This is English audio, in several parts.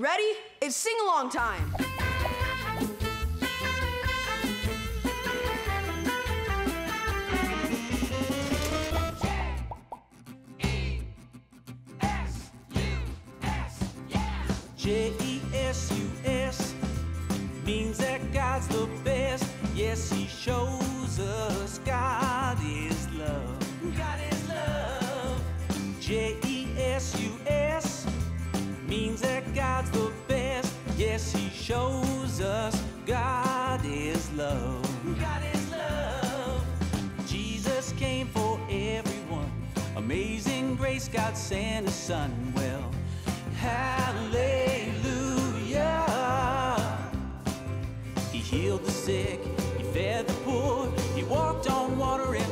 ready? It's sing along time. J Yes, He shows us God is love. God is love. Jesus came for everyone. Amazing grace, God sent His Son. Well, hallelujah. He healed the sick, He fed the poor, He walked on water and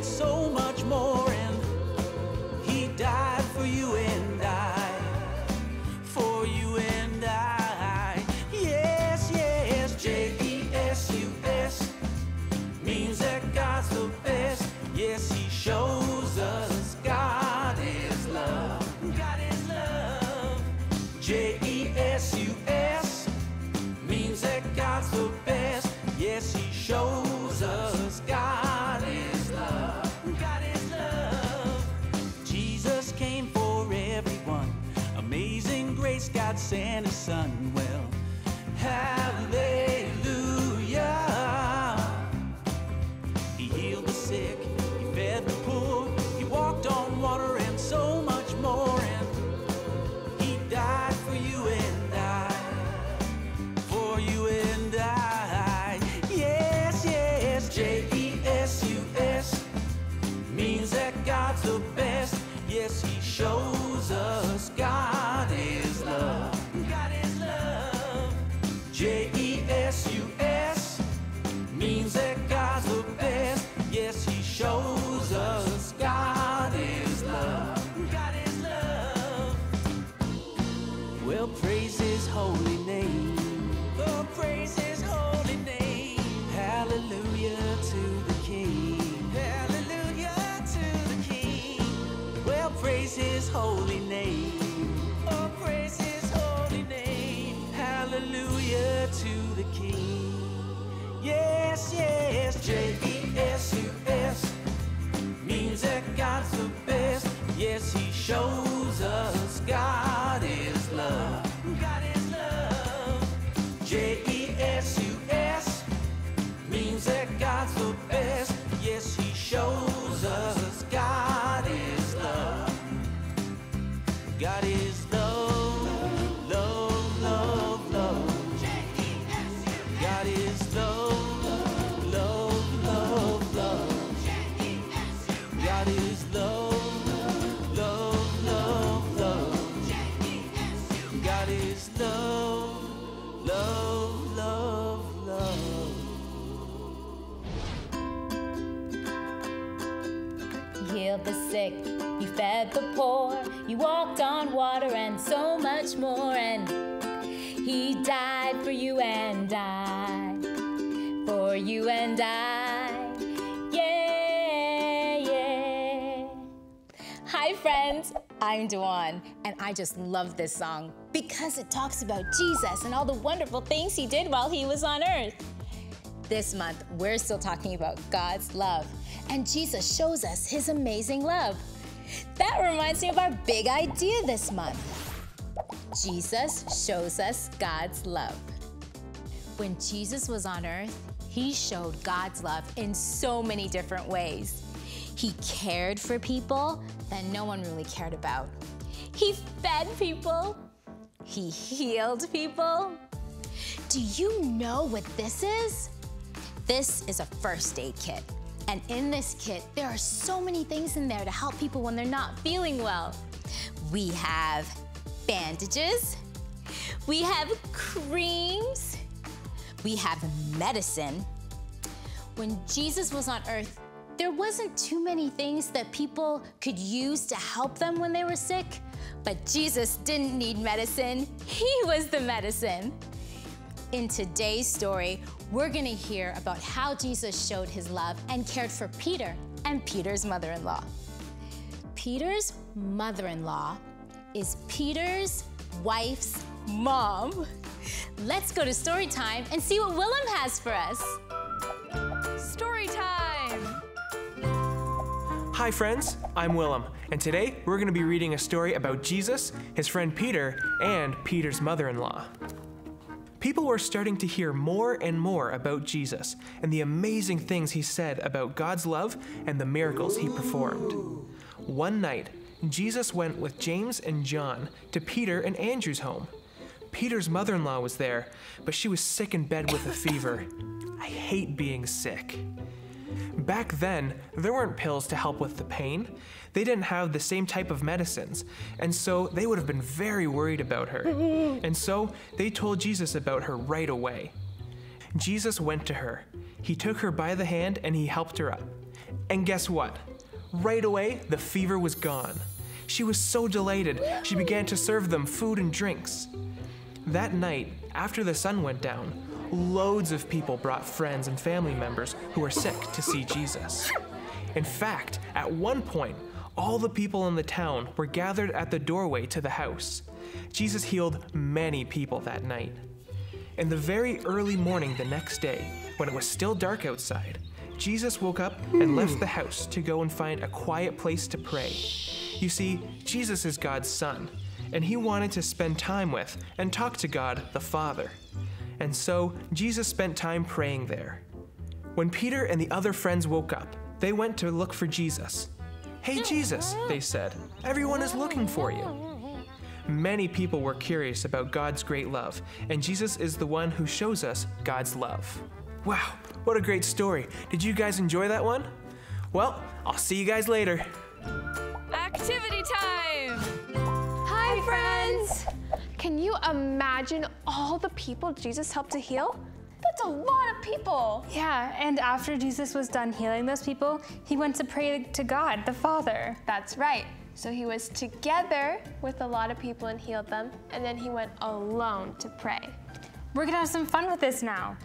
the sick, He fed the poor, He walked on water and so much more. And He died for you and I, for you and I. Yes, yes, J E S U S means that God's the best. Yes, He shows us God is love. God is love. J E S U S holy walked on water and so much more. And he died for you and I, for you and I. Yeah, yeah. Hi, friends. I'm Duann, and I just love this song because it talks about Jesus and all the wonderful things he did while he was on earth. This month, we're still talking about God's love, and Jesus shows us his amazing love. That reminds me of our big idea this month Jesus shows us God's love. When Jesus was on earth, he showed God's love in so many different ways. He cared for people that no one really cared about. He fed people. He healed people. Do you know what this is? This is a first aid kit. And in this kit, there are so many things in there to help people when they're not feeling well. We have bandages, we have creams, we have medicine. When Jesus was on earth, there wasn't too many things that people could use to help them when they were sick, but Jesus didn't need medicine. He was the medicine. In today's story, we're going to hear about how Jesus showed his love and cared for Peter and Peter's mother in law. Peter's mother in law is Peter's wife's Mom. Let's go to story time and see what Willem has for us. Story time! Hi, friends. I'm Willem, and today we're going to be reading a story about Jesus, his friend Peter, and Peter's mother in law. People were starting to hear more and more about Jesus and the amazing things he said about God's love and the miracles he performed. One night, Jesus went with James and John to Peter and Andrew's home. Peter's mother in law was there, but she was sick in bed with a fever. I hate being sick. Back then, there weren't pills to help with the pain. They didn't have the same type of medicines, and so they would have been very worried about her. And so they told Jesus about her right away. Jesus went to her. He took her by the hand and he helped her up. And guess what? Right away, the fever was gone. She was so delighted, she began to serve them food and drinks. That night, after the sun went down, loads of people brought friends and family members who were sick to see Jesus. In fact, at one point, all the people in the town were gathered at the doorway to the house. Jesus healed many people that night. In the very early morning the next day, when it was still dark outside, Jesus woke up and left the house to go and find a quiet place to pray. You see, Jesus is God's son, and he wanted to spend time with and talk to God the Father. And so, Jesus spent time praying there. When Peter and the other friends woke up, they went to look for Jesus. Hey, Jesus, they said, everyone is looking for you. Many people were curious about God's great love, and Jesus is the one who shows us God's love. Wow, what a great story. Did you guys enjoy that one? Well, I'll see you guys later. Can you imagine all the people Jesus helped to heal? That's a lot of people. Yeah, and after Jesus was done healing those people, he went to pray to God, the Father. That's right. So he was together with a lot of people and healed them, and then he went alone to pray. We're gonna have some fun with this now.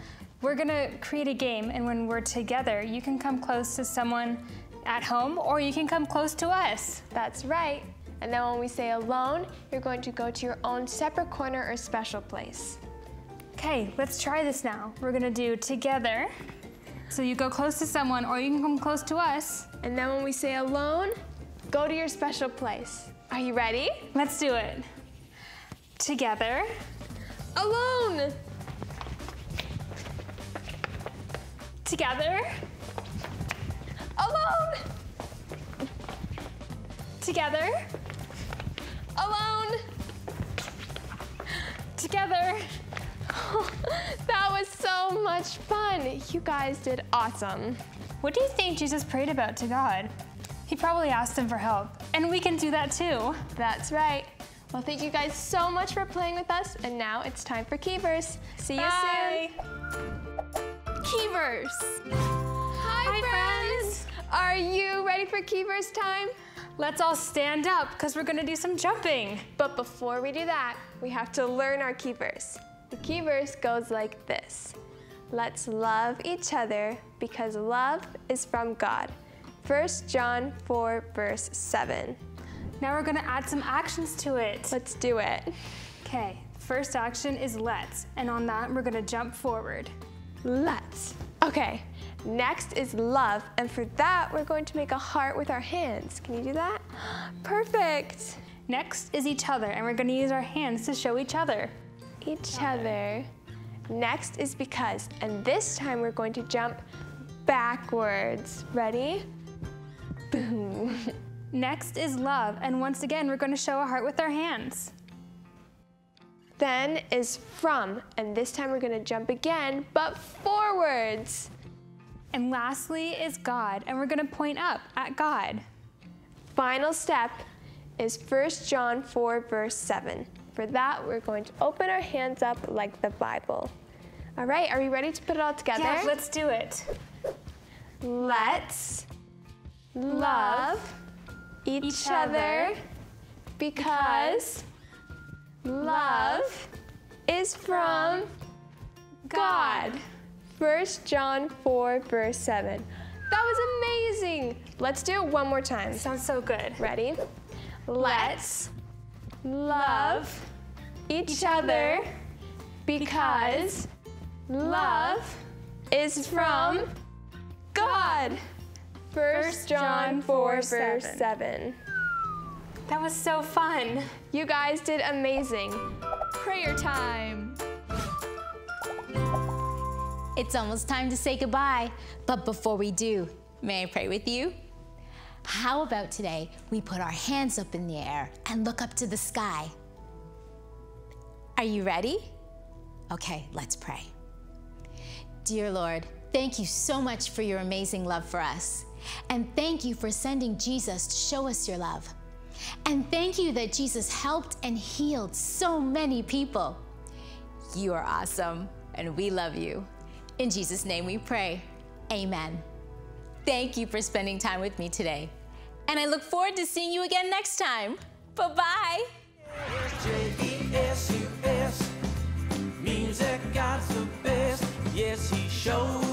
We're gonna create a game, and when we're together, you can come close to someone at home or you can come close to us. That's right. And then when we say alone, you're going to go to your own separate corner or special place. Okay, let's try this now. We're gonna do together. So you go close to someone or you can come close to us. And then when we say alone, go to your special place. Are you ready? Let's do it. Together. Alone! Together. Alone! Together. Alone! Together. Oh, that was so much fun. You guys did awesome. What do you think Jesus prayed about to God? He probably asked him for help. And we can do that too. That's right. Well, thank you guys so much for playing with us. And now it's time for Keepers. See you Bye. soon. Keepers. Hi, friends. Are you ready for Keepers time? Let's all stand up because we're gonna do some jumping. But before we do that, we have to learn our key verse. The key verse goes like this Let's love each other because love is from God. 1 John 4, verse 7. Now we're gonna add some actions to it. Let's do it. Okay, first action is let's, and on that we're gonna jump forward. Let's. Okay, next is love, and for that we're going to make a heart with our hands. Can you do that? Perfect. Next is each other, and we're gonna use our hands to show each other. Each other. Next is because, and this time we're going to jump backwards. Ready? Boom. Next is love, and once again we're gonna show a heart with our hands. Then is from, and this time we're gonna jump again, but forwards. And lastly is God, and we're gonna point up at God. Final step is 1 John 4, verse 7. For that, we're going to open our hands up like the Bible. All right, are we ready to put it all together? Yeah, let's do it. Let's love each, Each other, other because love is from God. 1 John 4, verse 7. That was amazing. Let's do it one more time. Sounds so good. Ready? Let's love each other because love is from God. 1 John 4, verse 7. That was so fun. You guys did amazing. Prayer time. It's almost time to say goodbye, but before we do, may I pray with you? How about today we put our hands up in the air and look up to the sky? Are you ready? Okay, let's pray. Dear Lord, thank you so much for your amazing love for us. And thank you for sending Jesus to show us your love. And thank you that Jesus helped and healed so many people. You are awesome, and we love you. In Jesus' name we pray. Amen. Thank you for spending time with me today. And I look forward to seeing you again next time. Bye bye. Yes, he shows.